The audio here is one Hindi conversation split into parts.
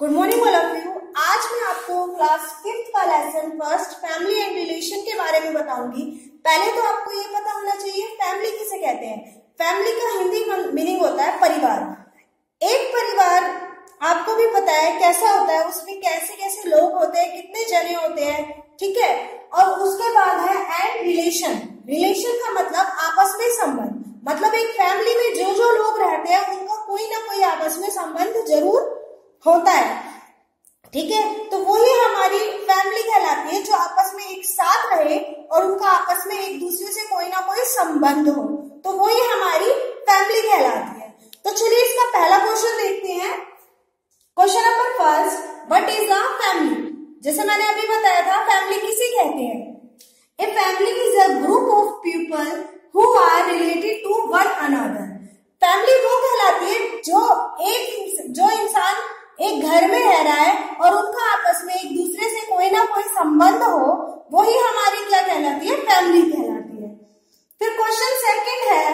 Good morning all of you आज मैं आपको क्लास फिफ्थ का lesson first family and relation के बारे में बताऊँगी। पहले तो आपको ये पता होना चाहिए फैमिली किसे कहते हैं? फैमिली का हिंदी मीनिंग होता है परिवार। एक परिवार, आपको भी पता है कैसा होता है, उसमें कैसे कैसे लोग होते हैं, कितने जने होते हैं, ठीक है? और उसके बाद है एंड रिलेशन रिलेशन का मतलब आपस में संबंध मतलब एक फैमिली में जो जो लोग रहते हैं उनका कोई ना कोई आपस में संबंध ज़रूर होता है। ठीक है? तो वही हमारी फैमिली कहलाती है जो आपस में एक साथ रहे और उनका आपस में एक दूसरे से कोई ना कोई संबंध हो। तो वही हमारी फैमिली कहलाती है। तो चलिए इसका पहला क्वेश्चन देखते हैं। Question number first what is a family जैसे मैंने अभी बताया था फैमिली किसे कहते हैं? A family is a group of people who are related to one another family वो कहलाती है जो एक जो इंसान एक घर में रह रहा है और उनका आपस में एक दूसरे से कोई ना कोई संबंध हो, वही हमारी क्या कहलाती है? फैमिली कहलाती है। फिर क्वेश्चन सेकंड है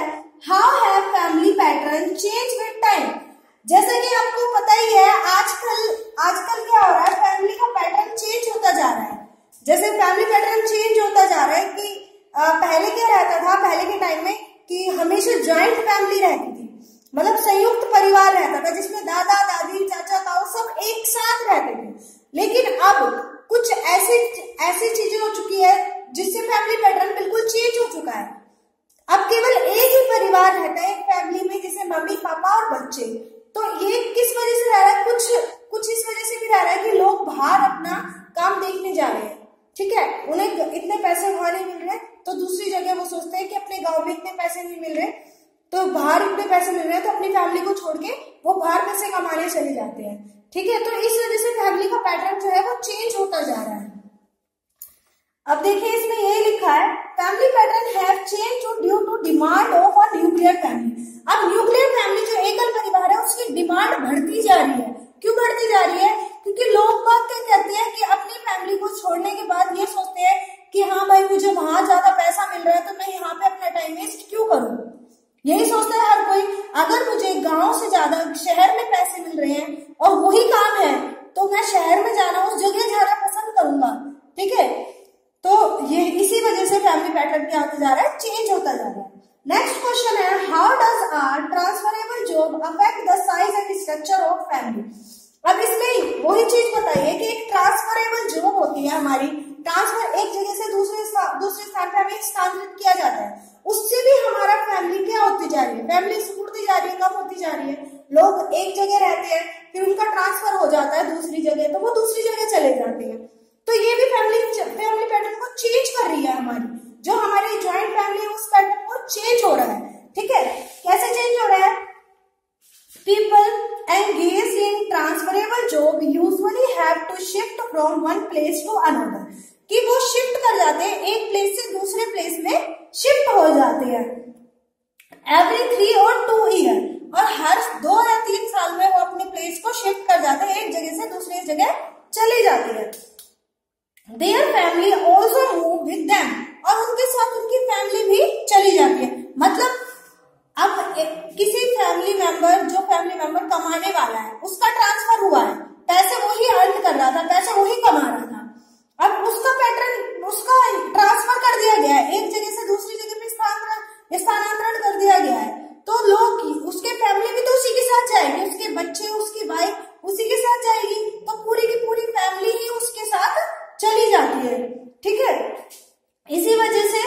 how have family pattern change with time जैसे कि आपको पता ही है, आजकल क्या हो रहा है फैमिली का पैटर्न चेंज होता जा रहा है जैसे फैमिली पैटर्न चेंज होता जा रहा है कि आ, पहले क्या रहता था पहले के टाइम में कि हमेशा ज्वाइंट फैमिली रहती थी मतलब संयुक्त परिवार रहता था जिसमें दादा दादी चाचा ताऊ सब एक साथ रहते थे लेकिन अब कुछ ऐसी ऐसी चीज़ें हो चुकी है जिससे फैमिली पैटर्न बिल्कुल चेंज हो चुका है अब केवल एक ही परिवार रहता है एक फैमिली में जैसे मम्मी पापा और बच्चे तो ये किस वजह से रह रहा है कुछ कुछ इस वजह से भी रह रहा है कि लोग बाहर अपना काम देखने जा रहे हैं ठीक है उन्हें इतने पैसे वहाँ नहीं मिल रहे तो दूसरी जगह वो सोचते हैं कि अपने गाँव में इतने पैसे नहीं मिल रहे तो बाहर इतने पैसे मिल रहे हैं तो अपनी फैमिली को छोड़ के वो बाहर पैसे कमाने चले जाते हैं ठीक है तो इस वजह से फैमिली का पैटर्न जो है वो चेंज होता जा रहा है अब देखिए इसमें ये लिखा है family pattern have change to due to demand of a nuclear family अब न्यूक्लियर फैमिली जो एकल परिवार है उसकी डिमांड बढ़ती जा रही है क्यों बढ़ती जा रही है क्योंकि लोग बात क्या कहते हैं कि अपनी फैमिली को छोड़ने के बाद ये सोचते हैं कि हाँ भाई मुझे वहाँ ज़्यादा पैसा मिल रहा है तो मैं यहाँ पे अपना टाइम वेस्ट क्यों करूँ यही सोचता है हर कोई अगर मुझे गाँव से ज़्यादा शहर में पैसे मिल रहे हैं और वही काम है तो मैं शहर में जाना उस जगह जाना पसंद करूँगा, ठीक है? तो ये इसी वजह से फैमिली पैटर्न क्या होता जा रहा है चेंज होता जा रहा है। नेक्स्ट क्वेश्चन है how does are transferable job affect the size and structure of family अब इसमें वही चीज़ बताइए कि एक ट्रांसफरेबल जॉब होती है हमारी ट्रांसफ़र एक जगह से दूसरे दूसरे स्थान पर हमें स्थानांतरित किया जाता है। उससे भी हमारा फैमिली क्या होती जा रही है? फैमिली सिकुड़ती जा रही है होती जा रही है। लोग एक जगह रहते हैं, फिर उनका ट्रांसफ़र हो जाता है दूसरी जगह तो वो दूसरी जगह चले जाते हैं। तो ये भी फैमिली फैमिली पैटर्न को चेंज कर रही है हमारी। जो हमारी ज्वाइंट फैमिली है, उस पैटर्न को चेंज हो रहा है। ठीक है? कैसे चेंज हो रहा है? People engage in transferable job usually have to shift from one place to another कि वो शिफ्ट कर जाते हैं, एक प्लेस से दूसरे प्लेस में शिफ्ट हो जाते हैं एवरी थ्री और टू ईयर और हर दो या तीन साल में वो अपने प्लेस को शिफ्ट कर जाते हैं एक जगह से दूसरी जगह चली जाती है their family also move with them और उनके साथ उनकी फैमिली भी चली जाती है मतलब अब किसी फैमिली मेंबर जो फैमिली मेंबर कमाने वाला है उसका ट्रांसफ़र हुआ है पैसे वही अर्न कर रहा था पैसे वही कमा रहा था अब उसका पैटर्न उसका ट्रांसफ़र कर दिया गया है एक जगह से दूसरी जगह पे स्थानांतरण कर दिया गया है तो लोग उसके फैमिली भी तो उसी के साथ जाएगी उसके बच्चे उसकी वाइफ उसी के साथ जाएगी तो पूरी की पूरी फैमिली ही उसके साथ चली जाती है ठीक है इसी वजह से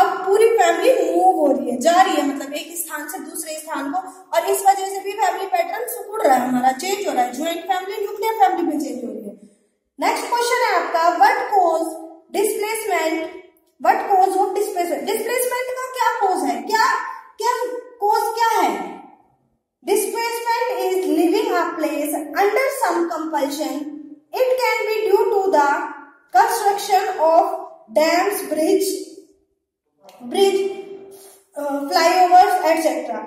अब पूरी फैमिली मूव हो रही है जा रही है मतलब एक स्थान से दूसरे स्थान को और इस वजह से भी फैमिली पैटर्न सुकुड़ रहा है, हमारा चेंज हो रहा है ज्वाइंट फैमिली न्यूक्लियर फैमिली में चेंज हो रही है। नेक्स्ट क्वेश्चन है आपका what cause displacement what cause of displacement displacement का क्या कोज है? क्या क्या कोज क्या है? Displacement is living a place under some compulsion it can be due to the construction of dams bridge bridge flyovers etcetera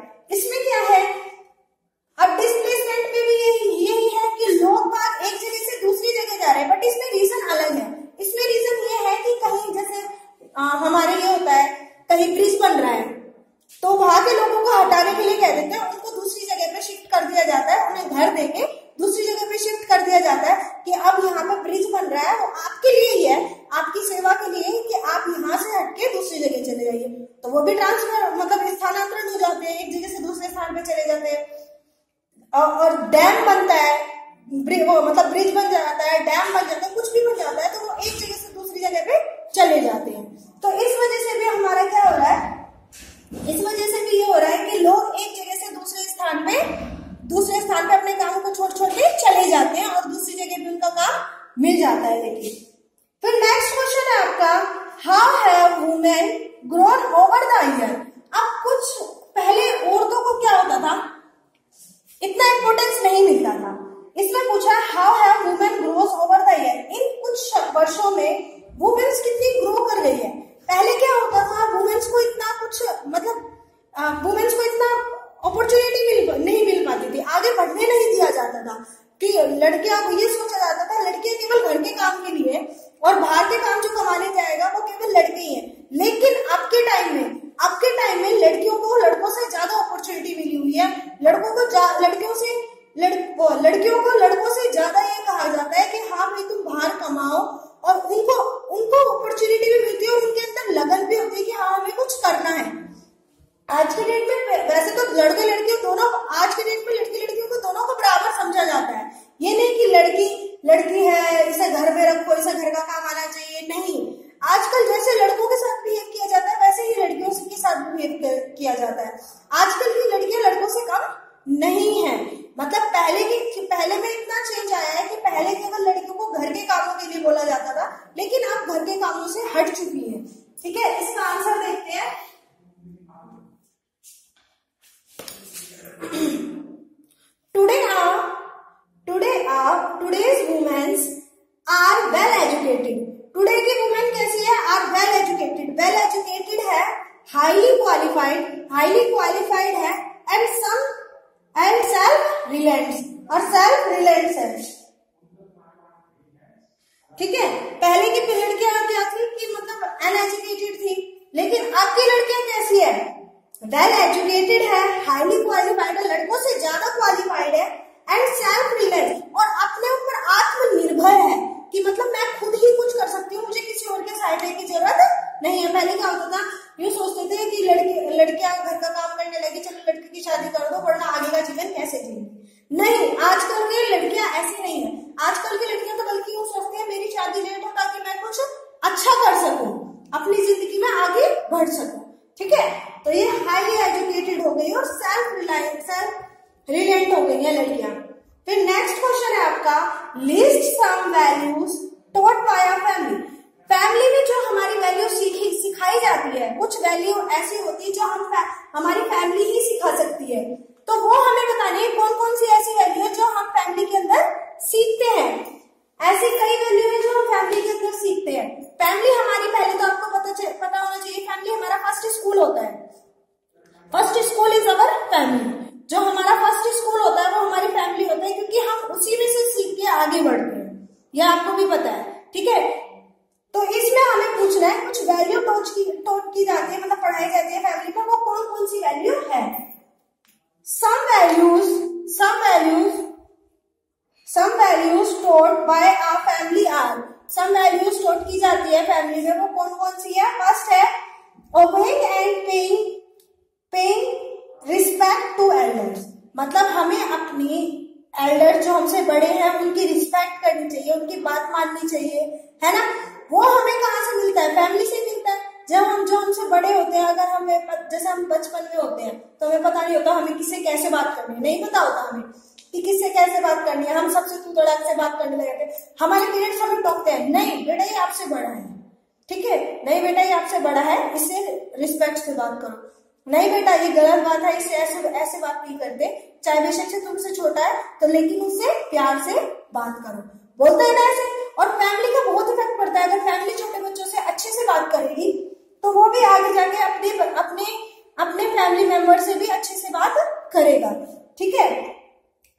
जाइए। तो वो भी ट्रांसफ़र मतलब स्थानांतरण हो जाते हैं, एक जगह से दूसरे स्थान पर चले जाते हैं। और डैम बनता है वो मतलब ब्रिज बन जाता है डैम बन जाता है, कुछ भी बन जाता है तो वो एक जगह से दूसरी जगह पे चले जाते हैं। तो इस वजह से भी हमारा क्या हो रहा है, इस वजह से भी ये हो रहा है कि लोग एक जगह से दूसरे स्थान पे, दूसरे स्थान पे अपने काम को छोड़ छोड़ के चले जाते हैं और दूसरी जगह पे उनका काम मिल जाता है लेकिन women grown over the year अब कुछ पहले औरतों को क्या होता था? इतना इंपॉर्टेंस नहीं मिलता था। इसमें पूछा how have women grows over the year इन कुछ वर्षों में वुमेन्स कितनी ग्रो कर गई है? पहले क्या होता था? वुमेन्स को इतना कुछ मतलब वुमेन्स को इतना अपॉर्चुनिटी मिल, नहीं मिल पाती थी। आगे बढ़ने नहीं दिया जाता था। कि लड़कियाँ को ये सोचा जाता था, लड़कियाँ केवल घर के काम के लिए और बाहर के काम जो कमाने जाएगा, वो केवल लड़के ही है। लेकिन अब के टाइम में अब के टाइम में लड़कियों को लड़कों से ज़्यादा अपॉर्चुनिटी मिली हुई है। लड़कों को लड़कियों से लड़, लड़कियों को लड़कों से ज़्यादा ये कहा जाता है कि हाँ भाई तुम बाहर कमाओ और उनको उनको अपॉर्चुनिटी भी मिलती है और उनके अंदर लगन भी होती है कि हाँ हमें कुछ करना है आज के डेट में वैसे तो लड़के लड़कियों दोनों आज के डेट में लड़की लड़कियों को दोनों को बराबर समझा जाता है ये नहीं कि लड़की लड़की है इसे घर में रखो इसे घर का काम आना चाहिए नहीं आजकल जैसे लड़कों के साथ बिहेव किया जाता है वैसे ही लड़कियों के साथ बिहेव किया जाता है आजकल की लड़कियाँ लड़कों से कम नहीं है मतलब पहले की पहले में इतना चेंज आया है कि पहले केवल लड़कियों को घर के कामों के लिए बोला जाता था लेकिन अब घर के कामों से हट चुकी है ठीक है इसका आंसर देखते हैं today are today are today's womens are well educated today की वुमेन कैसी है are well educated well educated है हाईली क्वालिफाइड क्वालिफाइड है and some and self reliants और सेल्फ रिलेंट्स ठीक है? पहले की लड़कियाँ क्या थी कि मतलब अनएजुकेटेड थी। लेकिन अब की लड़कियाँ कैसी है? वेल एजुकेटेड है हाईली क्वालिफाइड है, लड़कों से ज़्यादा क्वालिफाइड है एंड सेल्फ रिलेंट और अपने ऊपर आत्मनिर्भर है कि मतलब मैं खुद ही कुछ कर सकती हूँ, मुझे किसी और के सहायता की ज़रूरत नहीं है पहले क्या होता था ये सोचते थे कि लड़के, लड़कियाँ घर का काम करने लगी, चलो लड़के की शादी कर दो, वरना आगे का जीवन कैसे जिएँगे? नहीं, आजकल की लड़कियाँ ऐसी नहीं है। आजकल की लड़कियाँ तो बल्कि यूँ सोचती है, मेरी शादी लेट हो ताकि मैं कुछ अच्छा कर सकूँ, अपनी ज़िंदगी में आगे बढ़ सकूँ। ठीक है? तो ये हाईली एजुकेटेड हो गई और सेल्फ रिलायंस सेल्फ रिलेंट हो गई है लड़कियाँ। फिर नेक्स्ट क्वेश्चन है आपका list some values taught by family family में जो हमारी वैल्यू सीखी सिखाई जाती है कुछ वैल्यू ऐसी होती है जो हम फै, हमारी फैमिली ही सिखा सकती है। तो वो हमें बतानी कौन कौन सी ऐसी वैल्यू है जो हम फैमिली के अंदर सीखते हैं। ऐसी कई वैल्यू है जो हम फैमिली के अंदर सीखते हैं। फैमिली हमारी पहले तो आपको पता पता होना चाहिए फैमिली हमारा फ़र्स्ट स्कूल होता है। First school is our family जो हमारा फ़र्स्ट स्कूल होता है वो हमारी फैमिली होता है क्योंकि हम उसी में से सीख के आगे बढ़ते हैं यह आपको भी पता है ठीक है तो इसमें हमें पूछना है कुछ वैल्यू टोच की टोट की जाती है मतलब पढ़ाई जाती है फैमिली में वो कौन कौन सी वैल्यू है some values some values some values taught by a family are some values taught की जाती है फैमिली में वो कौन कौन सी है फ़र्स्ट है obeying and paying paying respect to elders मतलब हमें अपनी एल्डर जो हमसे बड़े हैं उनकी रिस्पेक्ट करनी चाहिए उनकी बात माननी चाहिए, है ना? वो हमें कहाँ से मिलता है? फैमिली से मिलता है। जब हम जो हमसे बड़े होते हैं, अगर हमें जैसे हम बचपन में होते हैं तो हमें पता नहीं होता हमें किससे कैसे बात करनी है। नहीं पता होता हमें कि किससे कैसे बात करनी है। हम सबसे तू तड़ाक से बात करने लगे थे। हमारे पेरेंट्स हमें टोकते हैं, नहीं, बेटा, ये आपसे बड़ा है। ठीक है? नहीं, बेटा, ये आपसे बड़ा है, इससे रिस्पेक्ट से बात करो। नहीं, बेटा, ये गलत बात है, इससे ऐसे ऐसे बात नहीं करते। चाहे बेशक से तुमसे छोटा है तो लेकिन उससे प्यार से बात करो। बोलते हैं ना ऐसे? और फैमिली का बहुत इफ़ेक्ट पड़ता है। अगर फैमिली छोटे बच्चों से अच्छे से बात करेगी तो वो भी आगे जाके अपने अपने अपने फैमिली मेंबर से भी अच्छे से बात करेगा। ठीक है?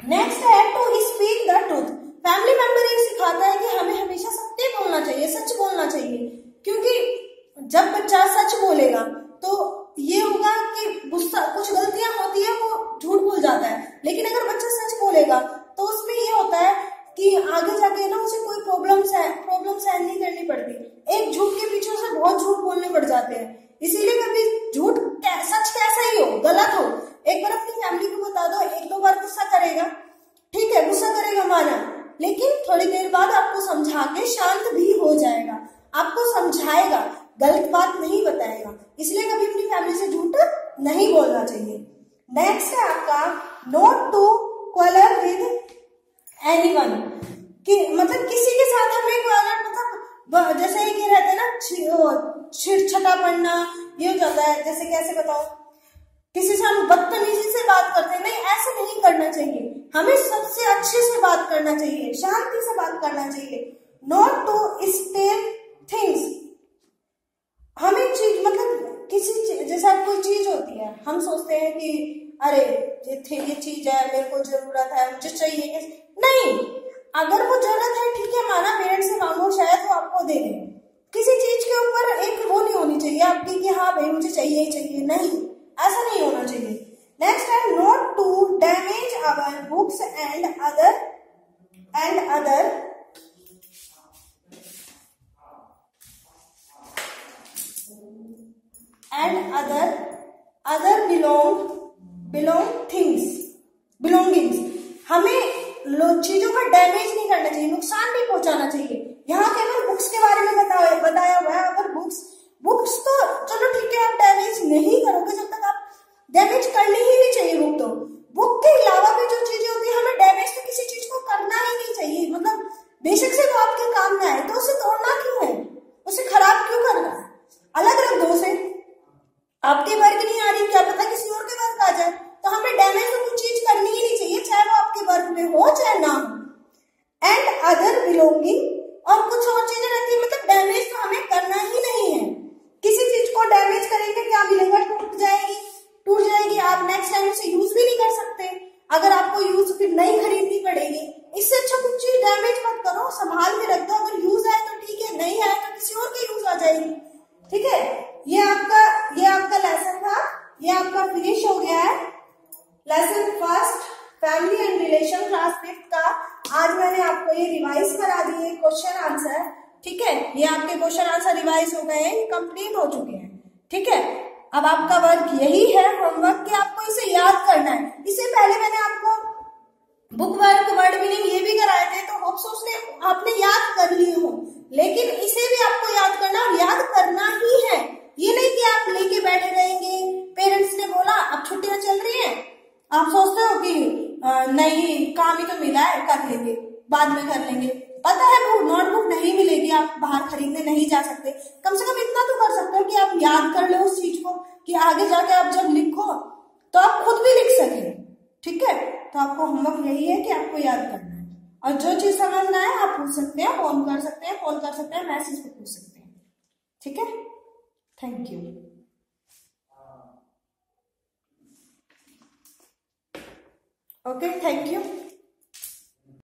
नेक्स्ट है to speak the truth family member ये सिखाता है कि हमें हमेशा सत्य बोलना चाहिए, सच बोलना चाहिए। क्योंकि जब बच्चा सच बोलेगा तो ये होगा कि गुस्सा, कुछ गलतियाँ होती है, वो झूठ बोल जाता है। लेकिन अगर बच्चा सच बोलेगा तो उसमें ये होता है कि आगे जाके ना उसे कोई प्रॉब्लम प्रॉब्लम सहन नहीं करनी पड़ती। एक झूठ के पीछे उसे बहुत झूठ बोलने पड़ जाते हैं। इसीलिए कभी झूठ सच कैसा ही हो, गलत हो, एक बार अपनी फैमिली को बता दो, एक दो बार गुस्सा करेगा। ठीक है, गुस्सा करेगा माना लेकिन थोड़ी देर बाद आपको समझा के शांत भी हो जाएगा। आपको समझाएगा, गलत बात नहीं बताएगा। इसलिए कभी अपनी फैमिली से झूठ नहीं बोलना चाहिए। नेक्स्ट है आपका not to quarrel with anyone कि मतलब किसी के साथ हमें अगर मतलब जैसे ये रहता है ना छिड़छटा पड़ना ये हो जाता है। जैसे कैसे बताओ, किसी से हम बदतमीजी से बात करते हैं, नहीं, ऐसे नहीं करना चाहिए। हमें सबसे अच्छे से बात करना चाहिए, शांति से बात करना चाहिए। नॉट टू स्टेल थिंग्स हमें चीज़ मतलब किसी जैसे कोई चीज़ होती है, हम सोचते हैं कि अरे ये थे ये चीज़ है, मेरे को ज़रूरत है, मुझे चाहिए नहीं, अगर वो ज़रूरत है, ठीक है, माना पेरेंट्स से मांगो, शायद वो आपको दे दे। किसी चीज़ के ऊपर एक वो नहीं होनी चाहिए आपकी कि हाँ भाई, मुझे चाहिए ही चाहिए। नहीं, ऐसा नहीं होना चाहिए। नेक्स्ट है not to damage our books and other and other and other other belong belong things. Belongings. हमें चीज़ों का डैमेज नहीं करना चाहिए, नुकसान नहीं पहुंचाना चाहिए। यहाँ केवल बुक्स के बारे में बताया बताया हुआ है, अगर बुक्स बुक्स तो चलो ठीक है, आप डैमेज नहीं करोगे जब तक आप डैमेज करनी ही नहीं चाहिए बुक तो। बुक के अलावा भी जो चीज़ें होती है, हमें डैमेज तो किसी चीज़ को करना ही नहीं चाहिए। मतलब बेशक से वो आपके काम में आए तो उसे तोड़ना क्यों है उसे खराब क्यों करना है अलग रख दो उसे आपके वर्ग नहीं आ रही क्या पता किसी और के वर्ग आ जाए तो हमें डैमेज तो कुछ चीज़ करनी ही नहीं चाहिए चाहे वो आपके वर्ग में हो चाहे ना हो एंड अदर बिलोंगिंग और कुछ और चीज़ें रहती है मतलब डैमेज तो हमें करना ही नहीं है किसी चीज़ को डैमेज करेंगे क्या मिलेगा टूट जाएगी टूट जाएगी आप नेक्स्ट टाइम उसे यूज़ भी नहीं कर सकते अगर आपको यूज़ फिर नई खरीदनी पड़ेगी इससे अच्छा कुछ चीज़ डैमेज मत करो, संभाल के रख दो। अगर यूज़ आए तो ठीक है, नहीं आए तो किसी और के यूज़ आ जाएगी। ठीक है? ये आपका ये आपका लेसन था। ये आपका फिनिश हो गया है। Lesson first family and relation class fifth का। आज मैंने आपको ये रिवाइज करा दिए क्वेश्चन आंसर ठीक है? ये आपके क्वेश्चन आंसर रिवाइज हो गए हैं कंप्लीट हो चुके हैं। ठीक है? अब आपका वर्क यही है होमवर्क कि आपको इसे याद करना है इससे पहले मैंने आपको बुक वर्क वर्ड मीनिंग ये भी कराए थे तो होप्स उसने आपने याद कर ली हो। लेकिन इसे भी आपको याद करना और याद करना ही है। ये नहीं कि आप लेके बैठे रहेंगे। पेरेंट्स ने बोला, अब छुट्टियाँ चल रही हैं। आप सोचते हो कि नहीं काम ही तो मिला है, कर लेंगे। बाद में कर लेंगे। पता है वो नोटबुक नहीं मिलेगी, आप बाहर खरीदने नहीं जा सकते। कम से कम इतना तो कर सकते हो कि आप याद कर लो उस चीज़ को कि आगे जाके आप जब लिखो तो आप खुद भी लिख सके। ठीक है? तो आपको होमवर्क यही है कि आपको याद करना और जो चीज़ समझ ना है आप पूछ सकते हैं फ़ोन कर सकते हैं फ़ोन कर सकते हैं मैसेज पे पूछ सकते हैं। ठीक है? Thank you okay thank you